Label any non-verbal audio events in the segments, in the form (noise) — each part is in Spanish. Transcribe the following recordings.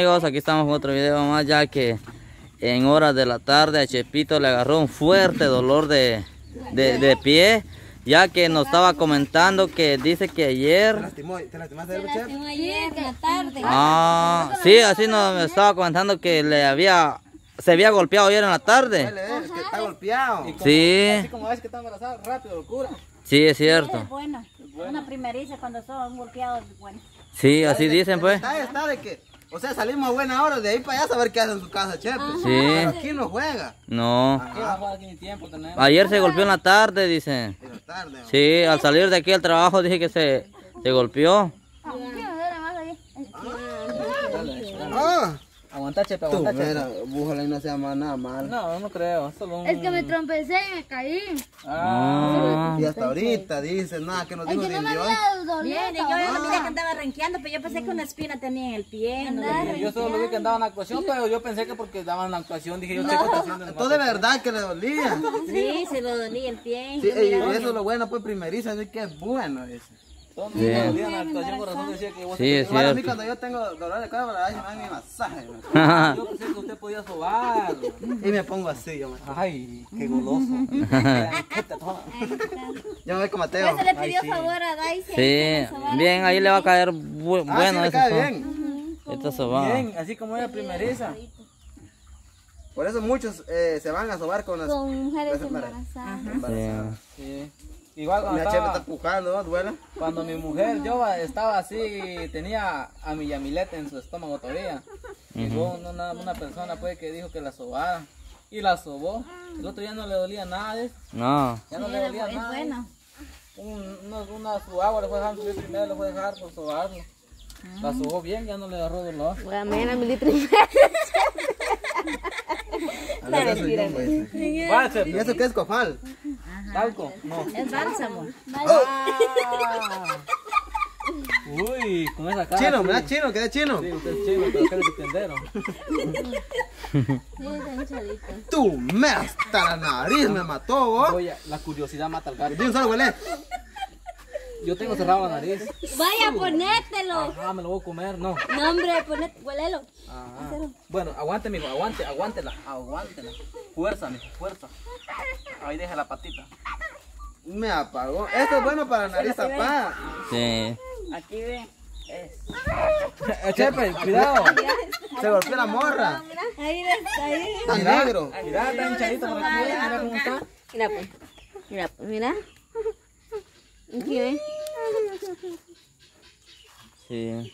Amigos, aquí estamos con otro video más ya que en horas de la tarde a Chepito le agarró un fuerte dolor de, de, de pie ya que nos estaba comentando que dice que ¿Te ayer lastimó? ¿Te lastimaste Chef? lastimó ayer en la tarde. ah sí así nos estaba comentando que le había se había golpeado ayer en la tarde eh, es que está golpeado. sí Así como ves que está embarazada, rápido, locura. sí es Es cierto bueno. Una primeriza cuando son golpeados es bueno. sí así dicen pues Está, está de que, o sea, salimos a buena hora de ahí para allá a saber qué hace en su casa, Chef. Sí. Pero aquí no juega. no Aquí tiempo tenemos. ayer se golpeó en la tarde dice En la tarde. sí al salir de aquí al trabajo dije que se se golpeó Ah, Aguanta, chepe, tú, aguanta, chepe. mira, ojalá y no sea más nada mal. No, no creo, solo un... Es que me trompecé y me caí. Ah, Y hasta ahorita dice nada que nos dijo de Dios. Bien, y yo no miré que andaba renqueando, pero yo pensé que una espina tenía en el pie. No, yo solo vi que andaban en actuación, pero yo pensé que porque daban la actuación, dije yo, checo está haciendo Todo de verdad que le dolía. Sí, se lo dolía el pie. Sí, Yo y eso es lo bueno, pues primeriza, así que es bueno. Dice. Todo el mundo dolía en la actuación, por razón decía que vos... sí es Igual a mí cierto cuando yo tengo dolor de cabeza, me dan mi masaje. Yo pensé (laughs) que usted podía sobar. Y me pongo así, yo me, Ay, qué goloso. (laughs) yo me voy con Mateo. Eso le pidió favor a Daisy. sí bien ahí le va a caer bu- Ah, sí, bueno me eso cae son- bien. Bien, así como ella primeriza. Por eso muchos eh, se van a sobar con las Con mujeres las embarazadas. embarazadas. Sí. Igual cuando Mi chefe está estaba, pujando, ¿no? ¿Duele? cuando mi mujer, yo estaba así, tenía a mi yamilete en su estómago todavía. Llegó una, una persona pues que dijo que la sobara. Y la sobó. El otro día no le dolía nada, ¿ves? no Ya no le dolía Es nada. bueno. Un, una, una su agua le fue a dejar subir primero, le fue a dejar por sobarlo. La sobó bien, ya no le agarró dolor. Voy a mi litro. (laughs) ¿Y eso qué es cofal? Talco. No. Es bálsamo. Uy, con esa cara. Chino. ¿verdad? Chino, ¿qué es chino? Sí, usted es chino, pero usted es tendero. Tú, me hasta la nariz me mató, vos. Voy a- la curiosidad mata al gato. Dime solo, huele. Yo tengo cerrado la nariz. Vaya, ponértelo. Ajá, me lo voy a comer, no. No, hombre, ponete, huélelo. Ajá. Bueno, aguante, mijo, aguante, aguántela, aguántela. Fuerza, mijo, fuerza. Ahí deja la patita. Me apagó. Esto es bueno para la nariz tapada. sí Aquí ve. Eh, Chepe, cuidado. Se golpeó la morra. Ahí ves, ahí. Está negro. Mira, está hinchadito por aquí, mira cómo está. Mira, pues. Mira, pues, mira. Aquí ve. Sí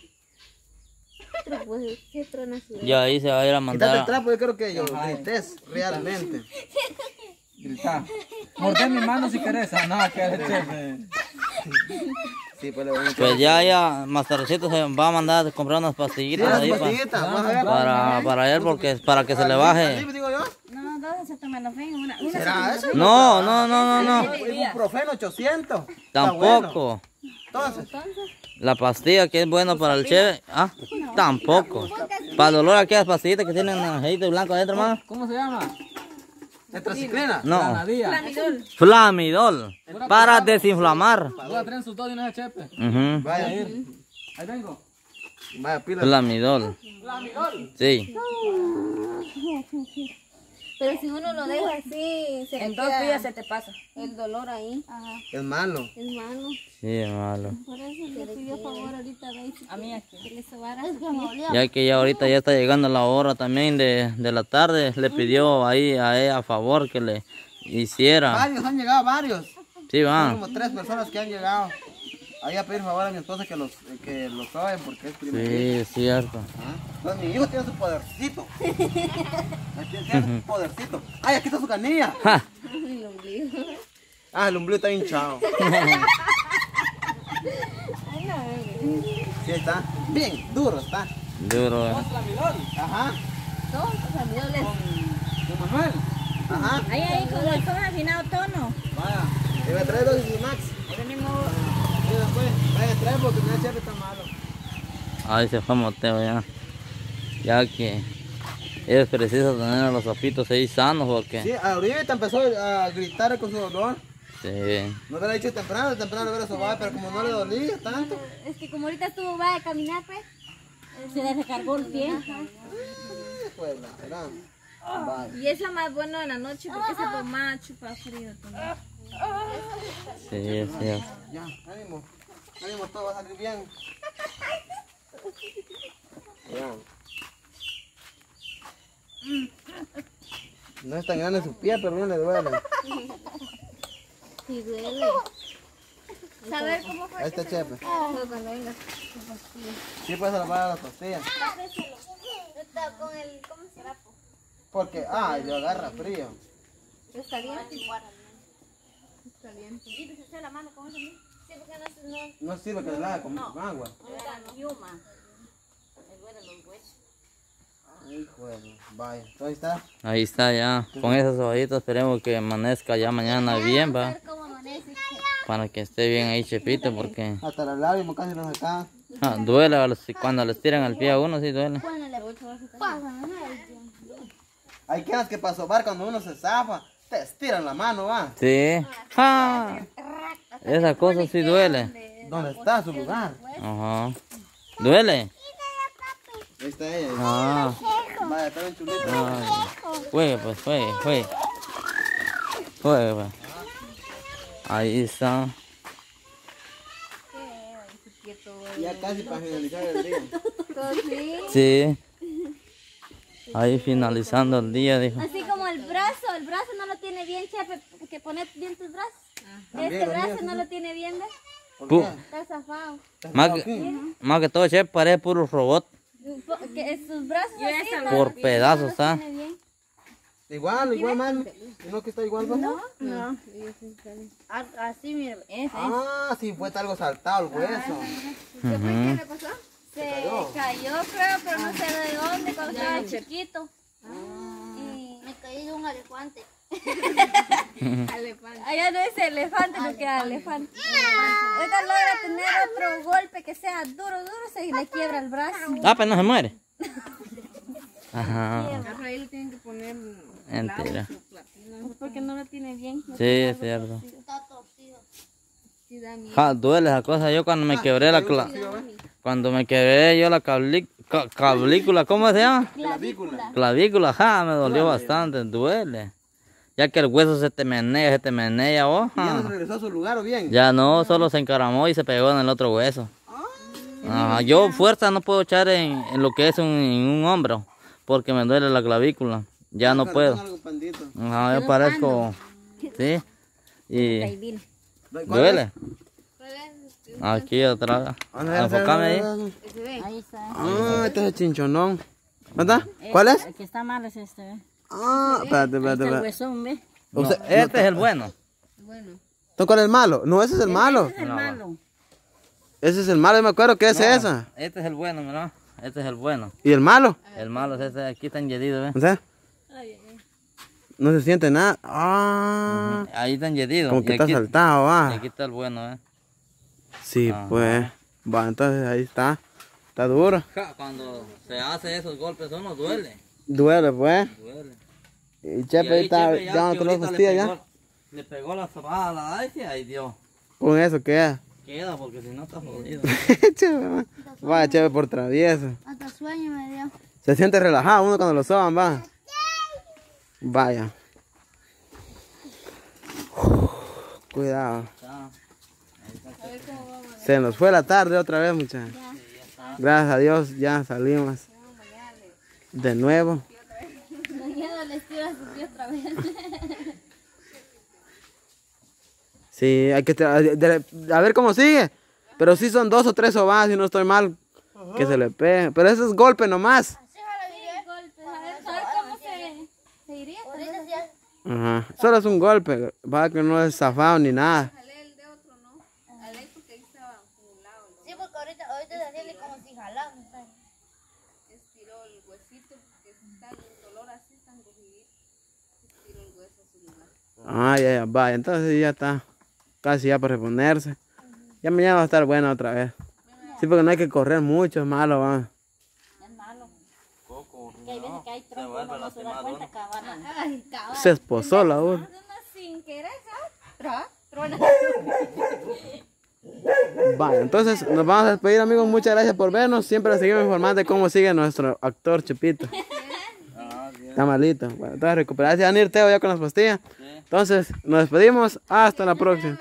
pues, ya ahí se va a ir a Quítate el mandar trapo, yo creo que yo grites realmente. Grita. Mordé mi mano si querés. Ah, no, que eres chefe. Sí, pues le voy a pues ya ya más tardecito se va a mandar a comprar unas pastillitas ahí para para él porque para que se le baje ¿Sí, digo yo? No, dos se toman los fin. Una, una ¿Será eso? no no no no no Ibuprofeno 800. Está bueno. tampoco Entonces, la pastilla que es bueno para el cheve ah tampoco. Para el dolor aquí las pastillitas que tienen aceite blanco adentro hermano ¿Cómo se llama? tetraciclina. no. Granadilla. flamidol. Para desinflamar. Voy a traer sus dos de una vez, chepe. Ujú. Vaya, Ahí vengo. vaya pila. flamidol. Sí Pero si uno lo deja así, se En dos días se te pasa. el dolor ahí. Es malo. Es malo. sí es malo Por eso le pidió favor ahorita a Daisy A mí aquí. que le sobara su pie. Ya que ya ahorita ya está llegando la hora también de, de la tarde, le pidió ahí a ella a favor que le hiciera. Varios han llegado, varios. Sí, Son va. como tres personas que han llegado. Ahí a pedir favor a mi esposa que los, eh, que los saben porque es primero. Sí, es cierto. Entonces mi hijo tiene su podercito. (laughs) Aquí tiene su podercito. Ay, aquí está su canilla. Ja, Ah, el ombligo está hinchado. (laughs) Sí, está. Bien, duro está. Duro. eh. Ajá. Don Manuel. Ajá. Ahí, ahí, como el con afinado tono. Vaya. Y me trae dos y Max. Ahí venimos. Y después, vaya, trae porque mi chef está malo. Ahí se fue Mateo ya. Ya que es preciso tener a los zapitos ahí sanos porque... Sí, ahorita empezó a gritar con su dolor. Sí. No hubiera dicho temprano, temprano lo hubiera sobado, pero como no le dolía tanto. Es que como ahorita estuvo, va a caminar, pues. Se le recargó el pie. Pues, ¿verdad? Vaya. Y es lo más bueno en la noche porque se toma chupa frío también. Sí, es cierto. Ya, ánimo. Ánimo, todo va a salir bien. Ya. No es tan grande su pie, pero no le duele. Sí, duele. ¿Saber cómo fue? Ahí está Chepe. Venga. Sí, puedes lavar las tortillas. Con el, ¿cómo se llama? Porque, ah, lo agarra frío. ¿Está bien? Y pues hacer la mano con eso. ¿no? Sí, porque no se no. No sirve que le lave con con agua. Yuma. Me duelen los huesos. Ay, joder. Vaya. Ahí está. Ahí está ya. Con esas hojitas esperemos que amanezca ya mañana bien, va. Para que esté bien ahí Chepito, porque Hasta las lágrimas casi nos sacan. ah, duele a los- cuando les tiran el pie a uno, sí duele. Hay quienes que para sobar cuando uno se zafa, te estiran la mano, va. Sí. Ah, esa cosa sí duele. ¿Dónde está su lugar? Ajá. ¿Duele? Ahí está ella. Ah, Vaya, está bien chulita. Juegue pues, juegue, juegue. Juegue pues. Ahí está. Ya casi para finalizar el día. (laughs) Sí. Ahí finalizando el día, dijo. El brazo, el brazo no lo tiene bien, chefe, que poner bien tus brazos. También Este brazo no lo tiene bien, ¿ves? ¿Por Pu- qué? Está zafado. Más que, más que todo, che, parece puro robot. Que sus brazos así, no Por pedazos, ¿ah? Igual, igual, mano. ¿Y no que está igual, va? No. Ah, Así, mira. Ese. Ah, sí, fue algo saltado el hueso. Ujú. Se cayó, creo, pero no sé de dónde, cuando estaba chiquito. De un (laughs) elefante. allá no es elefante, no queda elefante. Ahorita logra tener otro golpe que sea duro, duro, se le quiebra el brazo. Ah, pero no se muere. (laughs) Ajá. Ahí le tienen que poner. Mentira. Es porque no lo tiene bien. Sí, es cierto. Está torcido. Sí, da miedo. Ja, duele esa cosa. Yo cuando me quebré la cla- cuando me quebré yo la cabli- ca- cablícula, ¿cómo se llama? Clavícula. Clavícula, ja, me dolió bastante, duele. Ya que el hueso se te menea, se te menea, oh, ¿Y ya no regresó a su lugar o bien? Ya no, solo se encaramó y se pegó en el otro hueso. Ajá, yo fuerza no puedo echar en, en lo que es un, en un hombro, porque me duele la clavícula. Ya no puedo. Ajá, yo parezco, sí, y ¿Cuál duele. Aquí atrás, enfocame ahí. Ahí está. Ah, este es el chinchonón. ¿Dónde está? ¿Cuál es? El que está mal es este, ¿ves? Ah, espérate, espérate, Este es el espérate. Este es el bueno. ¿Tú cuál es el malo? No, ese es el malo. Es el malo. Ese es el malo, yo me acuerdo que es esa. Este es el bueno, mira. Este es el bueno. ¿Y el malo? El malo es ese, aquí está enyedido, ¿ves? O sea, no se siente nada. Ah, Ahí está enyedido. como y que está aquí- saltado, y va. aquí está el bueno, ¿eh? Sí, pues. Va, entonces ahí está. Está duro. Ja, Cuando se hace esos golpes, uno duele. Duele, pues. Duele. Y Y Chepe ahí está Chepe ya todos los costillas ya. Le pegó la cerrada a la Daisy, ay Dios. Con eso queda. Queda porque si no está (laughs) jodido. Chepe, va. Chepe por travieso. Hasta sueño me dio. Se siente relajado uno cuando lo soban, va. Vaya. Cuidado. Se nos fue la tarde otra vez, muchachos. Gracias a Dios ya salimos. De nuevo. mañana les tiro a su otra vez. (laughs) Sí, hay que a ver cómo sigue. Pero sí son dos o tres sobadas, si no estoy mal, que se le pegue. Pero eso es golpe nomás. golpes, a ver, a ver cómo se, se iría. Ajá. Solo es un golpe, va que no es zafado ni nada. Sí, porque ahorita, ahorita Daniel como si jalaba. Ah, ya, ya, vaya. Entonces ya está casi ya para reponerse. Ya mañana va a estar buena otra vez. Sí, porque no hay que correr mucho, es malo, va. Es malo. Que hay veces que hay troncos, no se da cuenta que van a... Ay, cabrón. Se esposó la uno. Uno sin querer, ¿sabes? Tra- trona. (laughs) Vaya, entonces nos vamos a despedir amigos, muchas gracias por vernos, siempre les seguimos informando de cómo sigue nuestro actor Chepito. (laughs) Está malito. Bueno, entonces recuperarse, van a ir Teo ya con las pastillas. Entonces nos despedimos, hasta la próxima.